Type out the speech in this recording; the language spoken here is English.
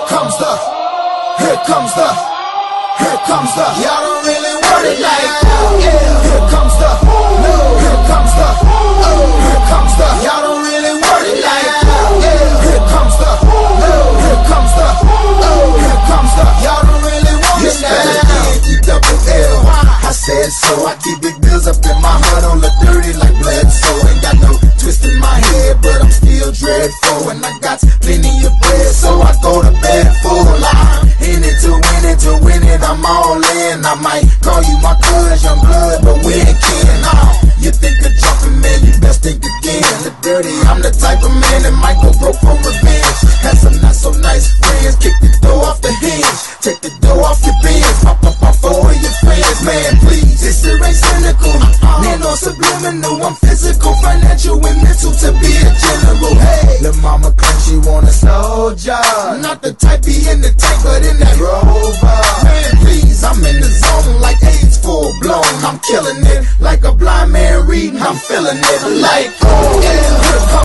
Here comes the, here comes the, y'all don't really want it like that. Yeah, here comes the, no, here comes the, oh, here comes the, y'all don't really want it like that. Yeah, here comes the, no, here comes the, oh, here comes the, y'all don't really want it like that. double L. I said so, I keep big bills up in my heart on the dirty like blood, to win it I'm all in. I might call you my cuz, young blood, but we ain't kin. Oh, you think of jumping, man, you best think again. The dirty, I'm the type of man that might go broke for revenge. Had some not so nice friends, kick the door off the hinge, take the door off your bins, pop up off four of your friends, man, please. This shit ain't cynical, nano subliminal, I'm physical, financial, and mental to be soldier, not the type be in the tank, but in that rover. Man, please, I'm in the zone like AIDS full blown. I'm killing it like a blind man reading. I'm feeling it like, oh yeah.